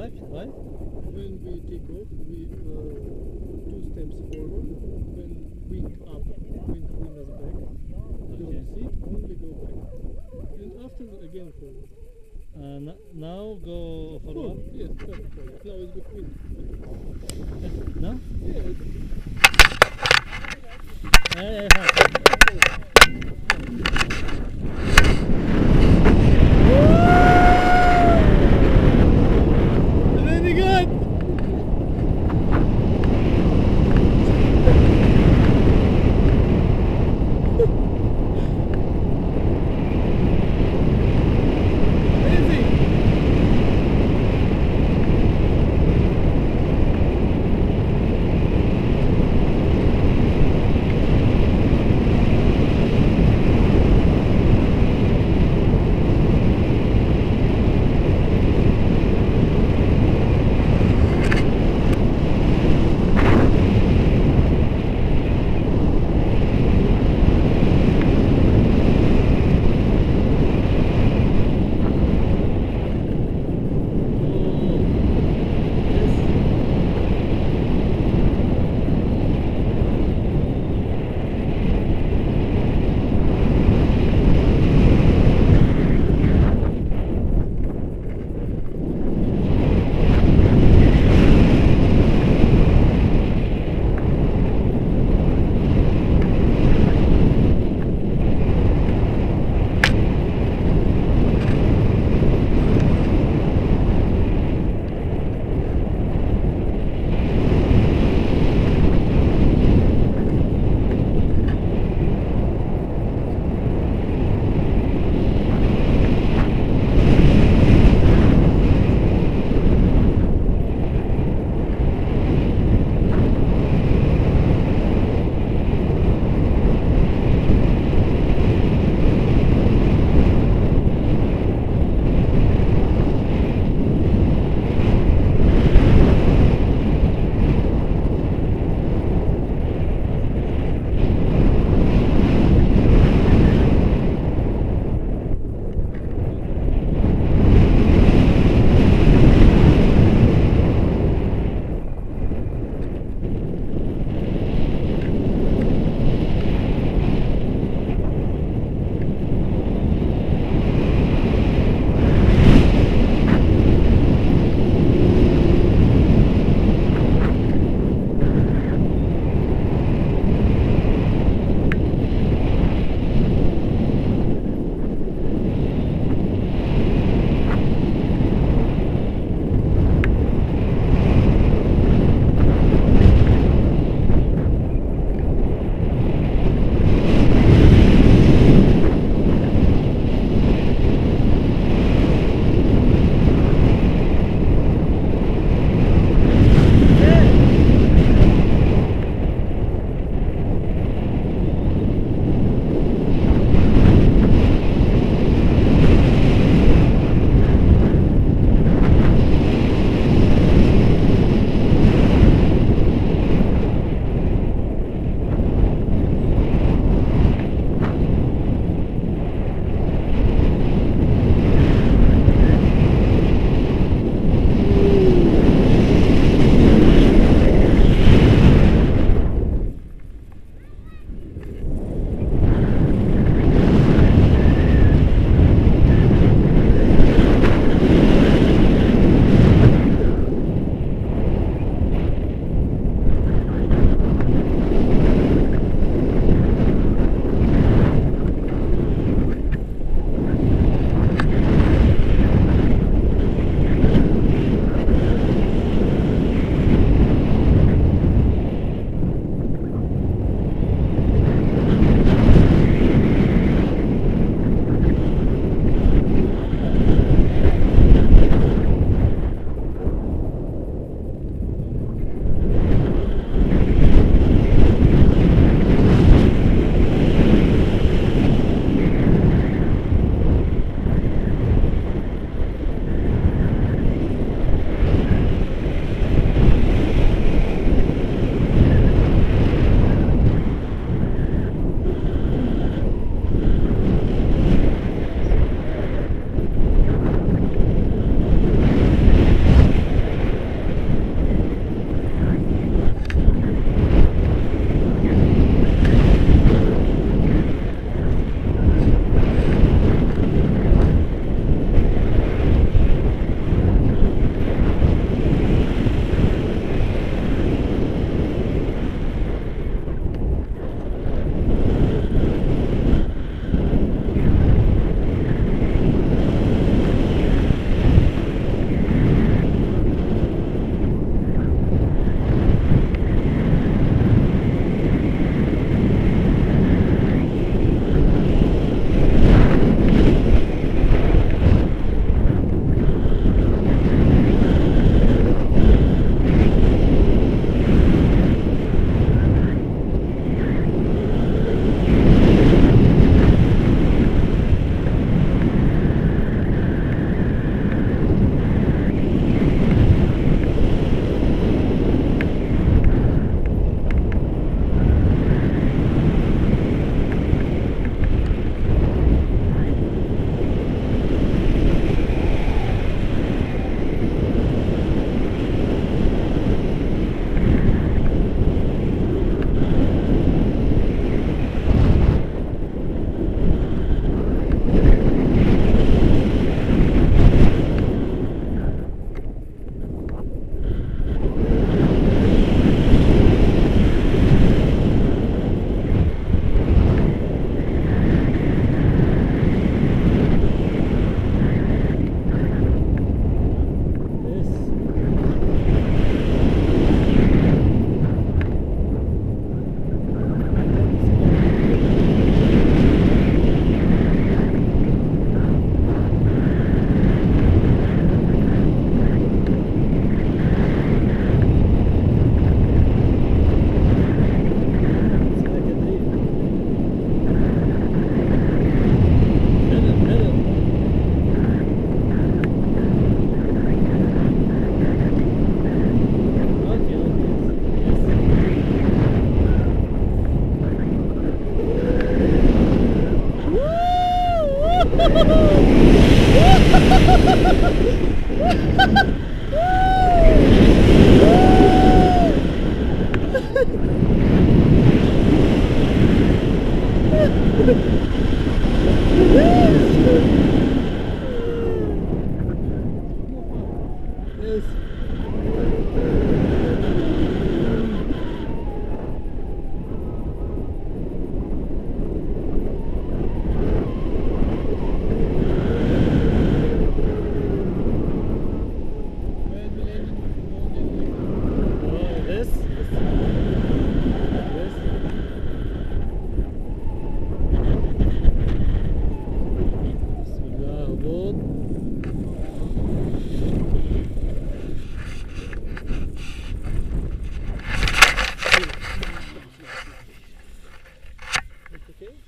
Go right? When we take off, we uh, two steps forward, then wing up, wing, wing us back. Don't Okay. sit, only go back. And after again forward. Uh, now go Oh, forward. yes, perfect forward. Now it's good wind. No? Yeah, it's Yeah, yeah,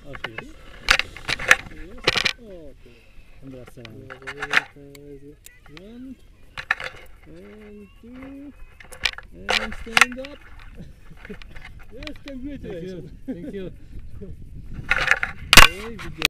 Okay. And stand up. yes, congratulations. Thank you. Thank you. okay, good.